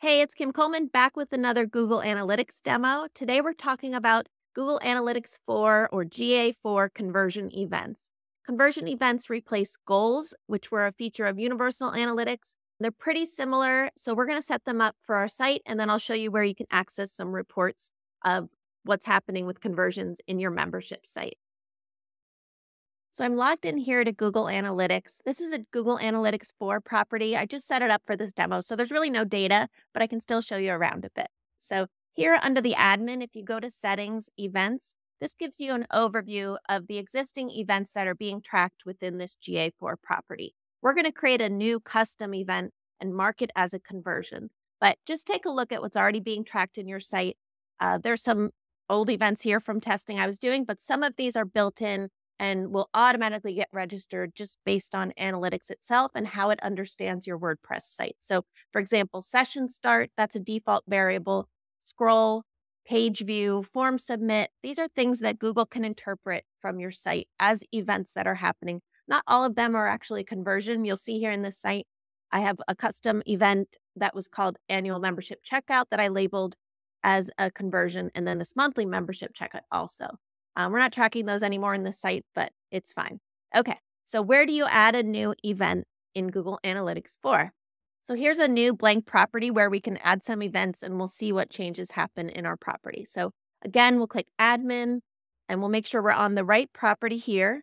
Hey, it's Kim Coleman back with another Google Analytics demo. Today we're talking about Google Analytics 4 or GA4 conversion events. Conversion events replace goals, which were a feature of Universal Analytics. They're pretty similar, so we're going to set them up for our site and then I'll show you where you can access some reports of what's happening with conversions in your membership site. So I'm logged in here to Google Analytics. This is a Google Analytics 4 property. I just set it up for this demo. So there's really no data, but I can still show you around a bit. So here under the admin, if you go to settings, events, this gives you an overview of the existing events that are being tracked within this GA4 property. We're going to create a new custom event and mark it as a conversion. But just take a look at what's already being tracked in your site. Uh, there's some old events here from testing I was doing, but some of these are built in and will automatically get registered just based on analytics itself and how it understands your WordPress site. So, for example, session start, that's a default variable, scroll, page view, form submit. These are things that Google can interpret from your site as events that are happening. Not all of them are actually conversion. You'll see here in this site, I have a custom event that was called annual membership checkout that I labeled as a conversion, and then this monthly membership checkout also. Um, we're not tracking those anymore in the site, but it's fine. Okay, so where do you add a new event in Google Analytics 4? So here's a new blank property where we can add some events and we'll see what changes happen in our property. So again, we'll click admin and we'll make sure we're on the right property here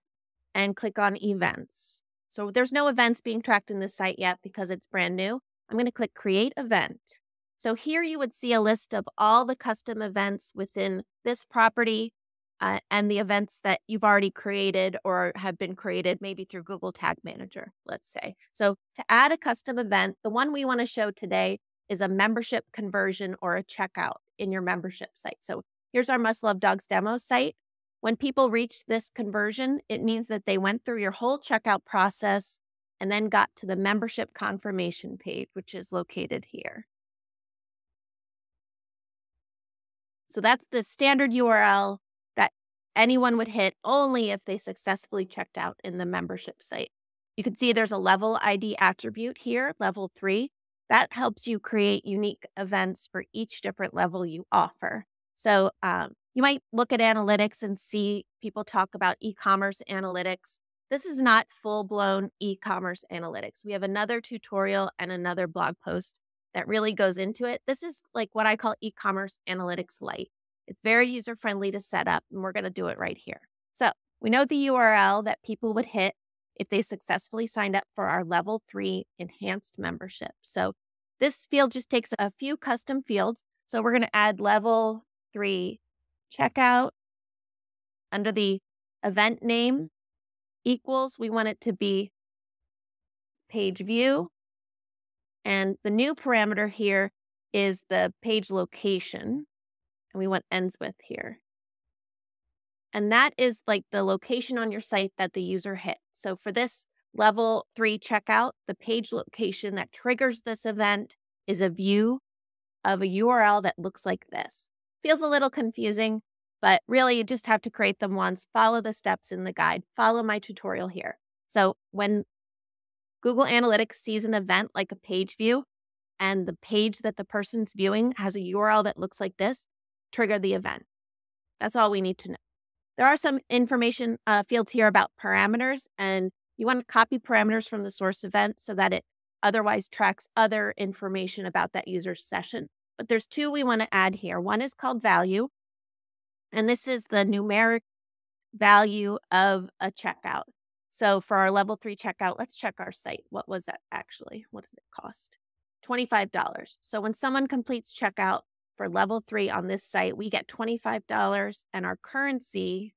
and click on events. So there's no events being tracked in this site yet because it's brand new. I'm going to click create event. So here you would see a list of all the custom events within this property uh, and the events that you've already created or have been created, maybe through Google Tag Manager, let's say. So, to add a custom event, the one we want to show today is a membership conversion or a checkout in your membership site. So, here's our Must Love Dogs demo site. When people reach this conversion, it means that they went through your whole checkout process and then got to the membership confirmation page, which is located here. So that's the standard URL anyone would hit only if they successfully checked out in the membership site. You can see there's a level ID attribute here, level three. That helps you create unique events for each different level you offer. So um, you might look at analytics and see people talk about e commerce analytics. This is not full blown e commerce analytics. We have another tutorial and another blog post that really goes into it. This is like what I call e commerce analytics light. It's very user friendly to set up, and we're going to do it right here. So we know the URL that people would hit if they successfully signed up for our level three enhanced membership. So this field just takes a few custom fields. So we're going to add level three checkout under the event name equals, we want it to be page view. And the new parameter here is the page location and we want ends with here. And that is like the location on your site that the user hit. So for this level three checkout, the page location that triggers this event is a view of a URL that looks like this. Feels a little confusing, but really you just have to create them once, follow the steps in the guide, follow my tutorial here. So when Google Analytics sees an event like a page view and the page that the person's viewing has a URL that looks like this, trigger the event. That's all we need to know. There are some information uh, fields here about parameters, and you want to copy parameters from the source event so that it otherwise tracks other information about that user's session. But there's two we want to add here. One is called value, and this is the numeric value of a checkout. So for our level three checkout, let's check our site. What was that actually? What does it cost? $25. So when someone completes checkout, for level three on this site, we get $25 and our currency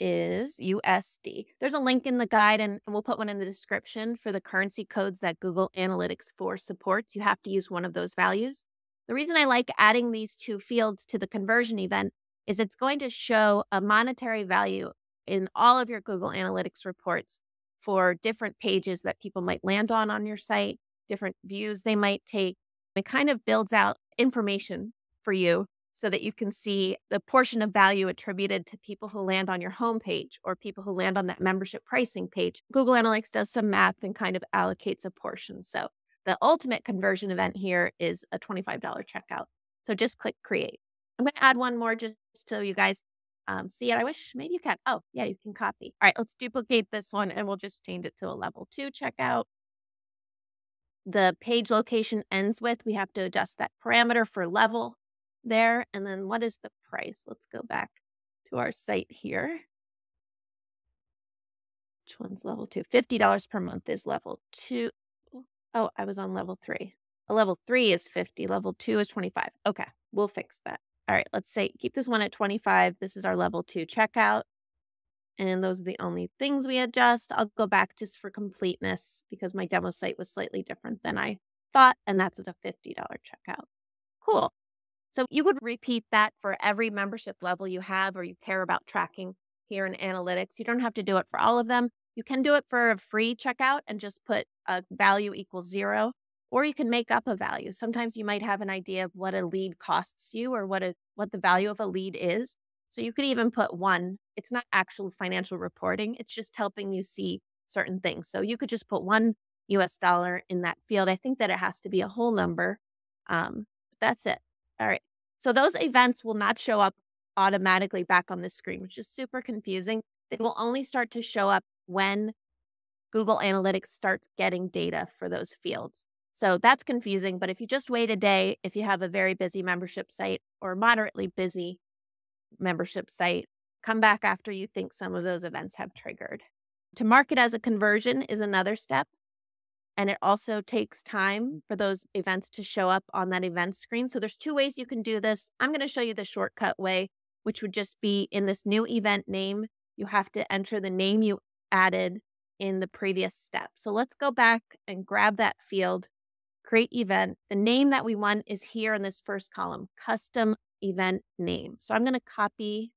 is USD. There's a link in the guide and we'll put one in the description for the currency codes that Google Analytics 4 supports. You have to use one of those values. The reason I like adding these two fields to the conversion event is it's going to show a monetary value in all of your Google Analytics reports for different pages that people might land on on your site, different views they might take, it kind of builds out information for you so that you can see the portion of value attributed to people who land on your homepage or people who land on that membership pricing page. Google Analytics does some math and kind of allocates a portion. So the ultimate conversion event here is a $25 checkout. So just click create. I'm going to add one more just so you guys um, see it. I wish maybe you can. Oh, yeah, you can copy. All right, let's duplicate this one and we'll just change it to a level two checkout. The page location ends with, we have to adjust that parameter for level there. And then what is the price? Let's go back to our site here. Which one's level two? $50 per month is level two. Oh, I was on level three. A level three is 50. Level two is 25. Okay, we'll fix that. All right, let's say keep this one at 25. This is our level two checkout. And those are the only things we adjust. I'll go back just for completeness because my demo site was slightly different than I thought. And that's the $50 checkout. Cool. So you would repeat that for every membership level you have or you care about tracking here in analytics. You don't have to do it for all of them. You can do it for a free checkout and just put a value equals zero or you can make up a value. Sometimes you might have an idea of what a lead costs you or what a what the value of a lead is. So you could even put one. It's not actual financial reporting. It's just helping you see certain things. So you could just put one US dollar in that field. I think that it has to be a whole number. Um, that's it. All right. So those events will not show up automatically back on the screen, which is super confusing. They will only start to show up when Google Analytics starts getting data for those fields. So that's confusing. But if you just wait a day, if you have a very busy membership site or moderately busy membership site, come back after you think some of those events have triggered. To mark it as a conversion is another step. And it also takes time for those events to show up on that event screen. So there's two ways you can do this. I'm going to show you the shortcut way, which would just be in this new event name, you have to enter the name you added in the previous step. So let's go back and grab that field create event. The name that we want is here in this first column, custom event name. So I'm going to copy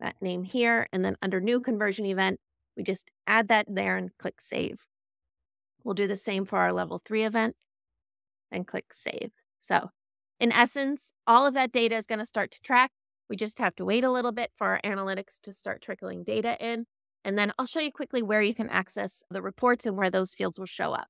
that name here. And then under new conversion event, we just add that there and click save. We'll do the same for our level three event and click save. So in essence, all of that data is going to start to track. We just have to wait a little bit for our analytics to start trickling data in. And then I'll show you quickly where you can access the reports and where those fields will show up.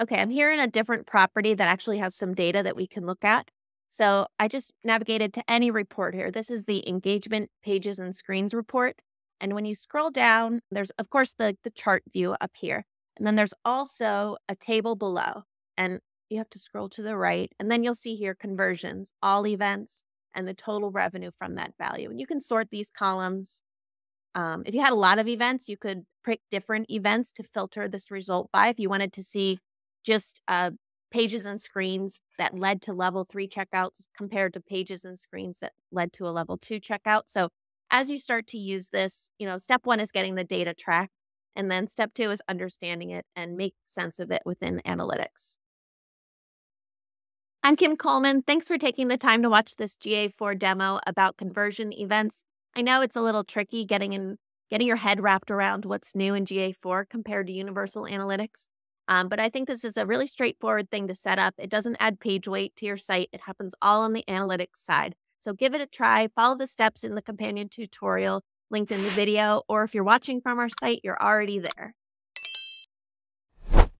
Okay, I'm here in a different property that actually has some data that we can look at. So I just navigated to any report here. This is the engagement pages and screens report. And when you scroll down, there's, of course, the, the chart view up here. And then there's also a table below. And you have to scroll to the right. And then you'll see here conversions, all events, and the total revenue from that value. And you can sort these columns. Um, if you had a lot of events, you could pick different events to filter this result by. If you wanted to see just uh, pages and screens that led to level three checkouts compared to pages and screens that led to a level two checkout. So as you start to use this, you know, step one is getting the data tracked. And then step two is understanding it and make sense of it within analytics. I'm Kim Coleman. Thanks for taking the time to watch this GA4 demo about conversion events. I know it's a little tricky getting in getting your head wrapped around what's new in GA4 compared to Universal Analytics. Um, but I think this is a really straightforward thing to set up. It doesn't add page weight to your site. It happens all on the analytics side. So give it a try. Follow the steps in the companion tutorial linked in the video, or if you're watching from our site, you're already there.